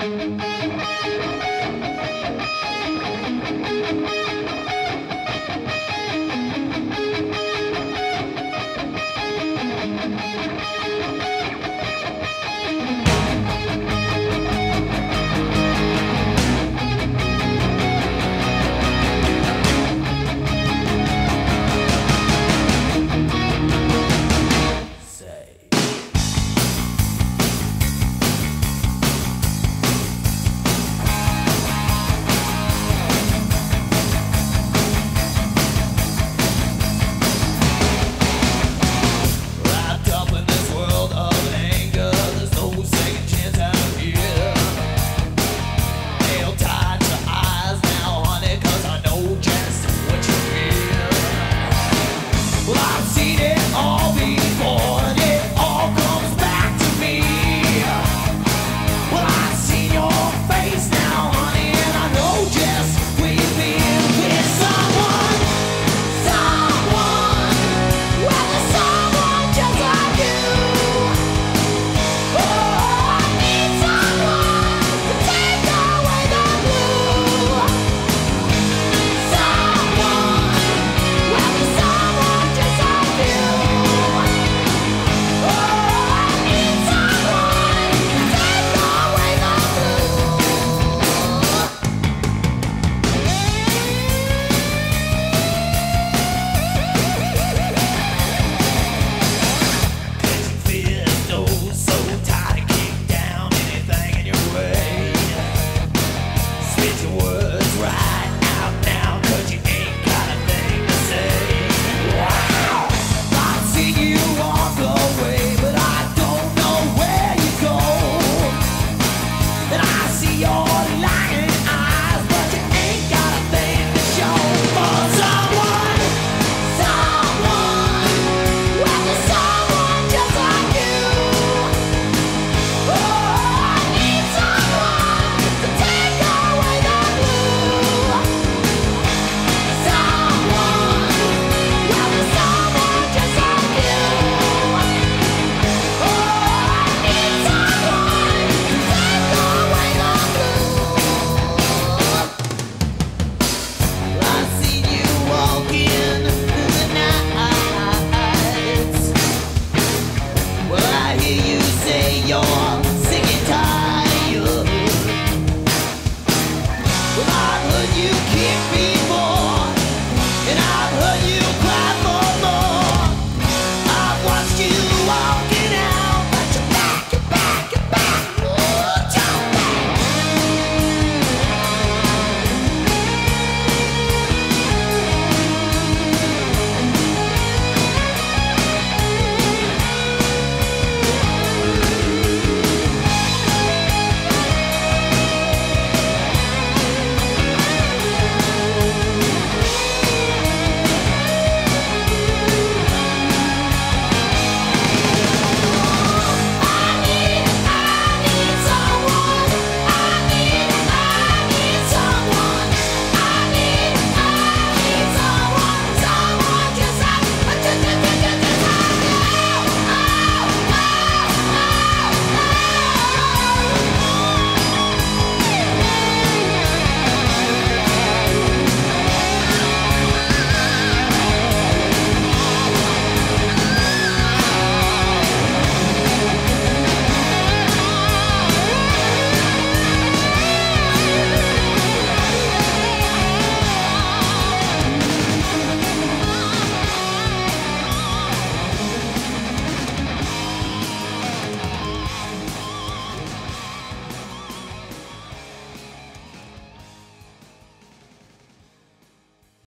Música you and I.